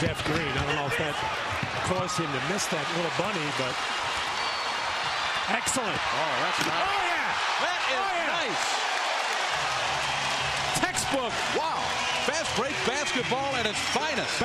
Jeff Green. I don't know if that caused him to miss that little bunny, but excellent. Oh, that's oh, nice. Oh, yeah. That is Oh, yeah. nice. Textbook. Wow. Fast break basketball at its finest.